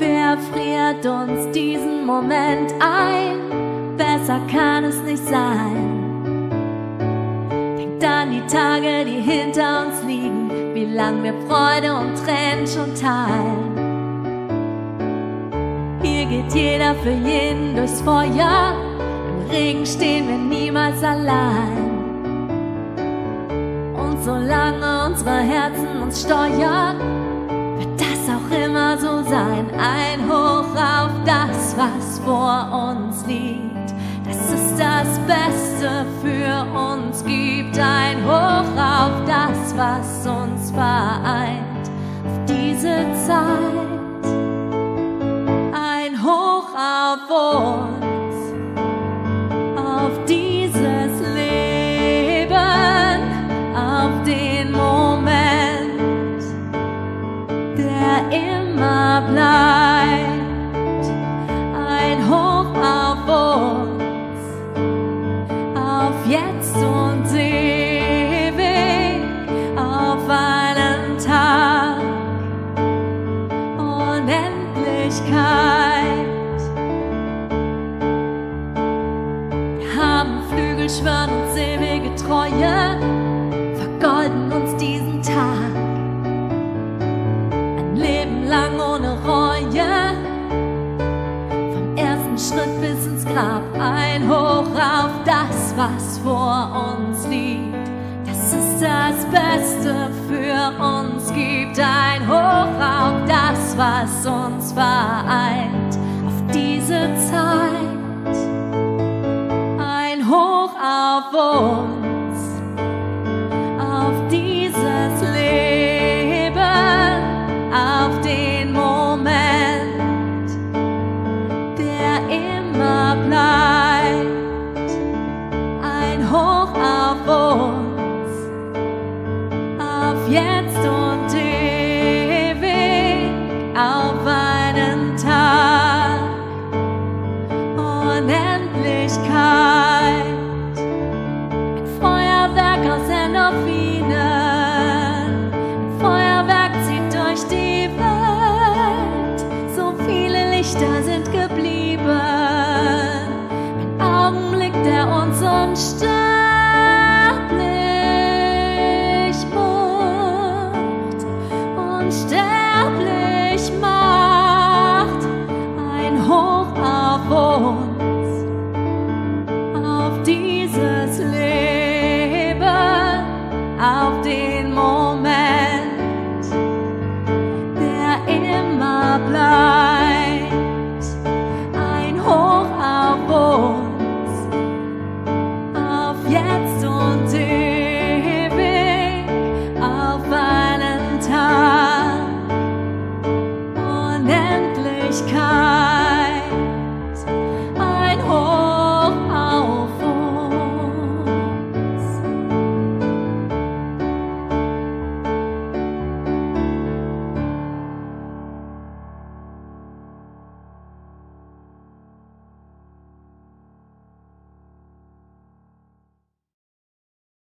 Wer friert uns diesen Moment ein? Besser kann es nicht sein. Denkt an die Tage, die hinter uns liegen, wie lang wir Freude und Tränen schon teilen. Hier geht jeder für jeden durchs Feuer, Regen stehen wir niemals allein. Und solange unsere Herzen uns steuern, wird das auch immer so sein. Ein Hoch auf das, was vor uns liegt. Das ist das Beste für uns gibt. Ein Hoch auf das, was uns vereint. Auf diese Zeit. Ein Hoch auf uns. Unendlichkeit. Wir haben Flügel, schwören uns ewige Treue, vergolden uns diesen Tag Leben lang ohne Reue. Vom ersten Schritt bis ins Grab, ein Hoch auf das, was vor uns liegt. Das ist das Beste für uns gibt, ein Hoch auf das, was uns vereint. Auf diese Zeit, ein Hoch auf uns, unsterblich macht. Unsterblich macht.